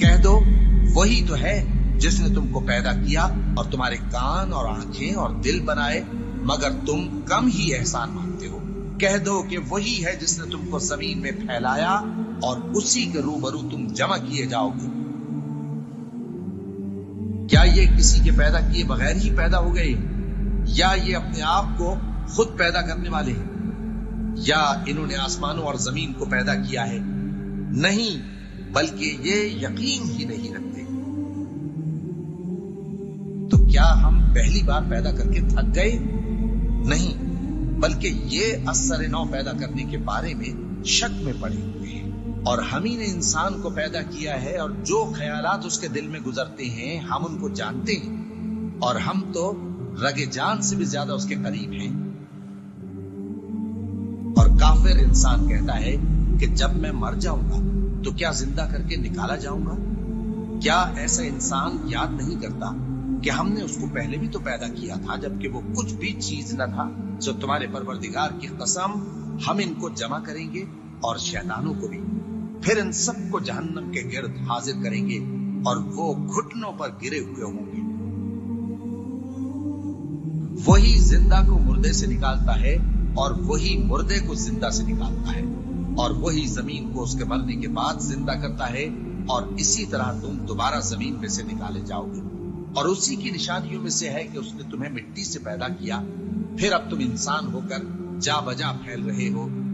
कह दो, वही तो है जिसने तुमको पैदा किया और तुम्हारे कान और आँखें और दिल बनाए, मगर तुम कम ही एहसान मानते हो। कह दो कि वही है जिसने तुमको ज़मीन में फैलाया और उसी के रूबरू तुम जमा किए जाओगे। क्या ये किसी के पैदा किए बगैर ही पैदा हो गए? या ये अपने आप को खुद पैदा करने वाले हैं? या इन्होंने आसमानों और ज़मीन को पैदा किया है? नहीं बल्कि ये यकीन ही नहीं रखते। तो क्या हम पहली बार पैदा करके थक गए? नहीं, बल्कि ये असर नौ पैदा करने के बारे में शक में पड़े हुए हैं। और हम ही ने इंसान को पैदा किया है और जो ख्यालात उसके दिल में गुजरते हैं, हम उनको जानते हैं। और हम तो रगे जान से भी ज़्यादा उसके करीब हैं। और काफिर इंसान कहता है कि जब मैं मर जाऊँगा तो क्या ज़िंदा करके निकाला जाऊँगा? क्या ऐसा इंसान याद नहीं करता कि हमने उसको पहले भी तो पैदा किया था, जबकि वो कुछ भी चीज़ न था जो तुम्हारे परवरदिगार की कसम हम इनको जमा करेंगे और शैतानों को भी। फिर इन सबको जहन्नम के गिर्द हाजिर करेंगे और वो घुटनों पर गिरे हुए होंगे। वही ज़िंदा को मुर्दे से निकालता है और वही मुर्दे को ज़िंदा से निकालता है। और वही ज़मीन को उसके मरने के बाद ज़िंदा करता है और इसी तरह तुम दोबारा ज़मीन में से निकाले जाओगे। और उसी की निशानियों में से है कि उसने तुम्हें मिट्टी से पैदा किया। फिर अब तुम इंसान होकर जा बजा फैल रहे हो।